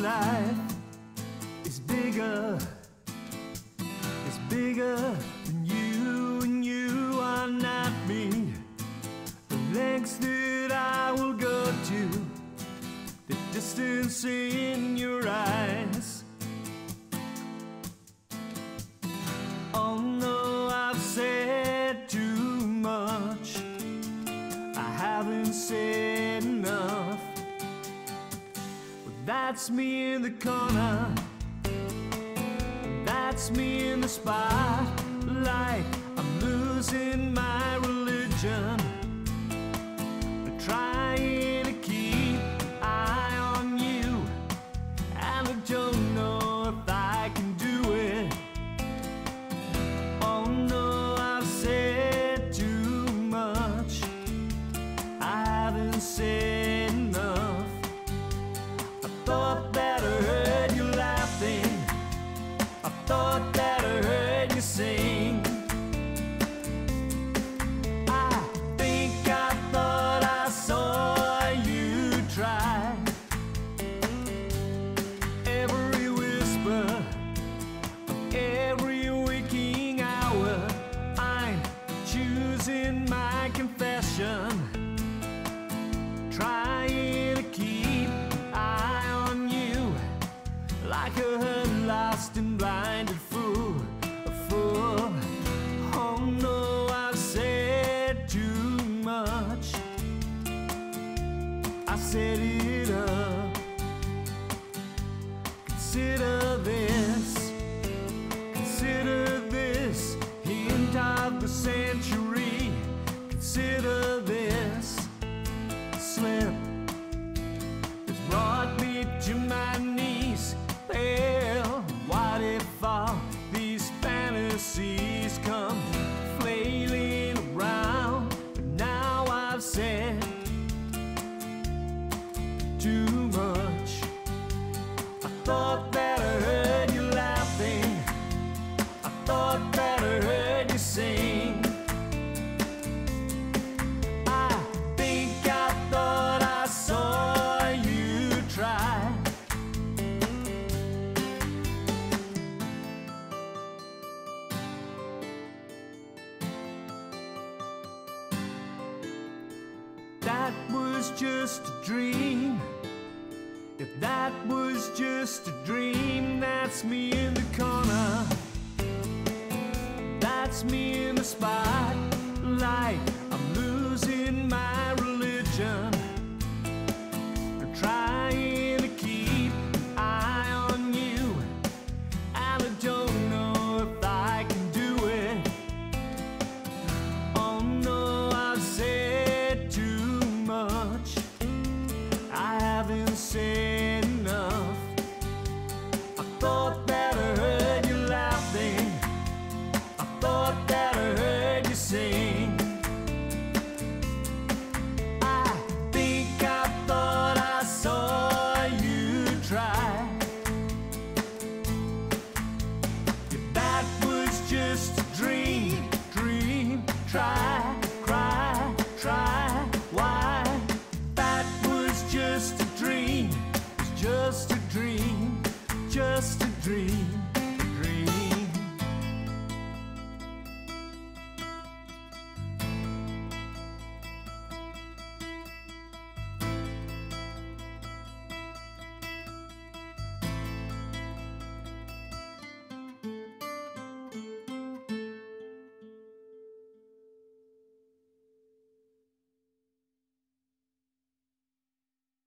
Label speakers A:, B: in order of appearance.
A: life is bigger, is bigger than you, and you are not me. The lengths that I will go to, the distance in your eyes. That's me in the corner. That's me in the spotlight. I'm losing my religion. Trying to keep an eye on you. And I don't know if I can do it. Oh no, I've said too much. I haven't said choosing my confession. Trying to keep eye on you Like a lost and blinded fool A fool. Oh no, I've said too much. I set it up. Consider slip that's brought me to my knees. Well, what if all these fantasies That was just a dream. If that was just a dream, that's me in the corner. That's me in the spotlight.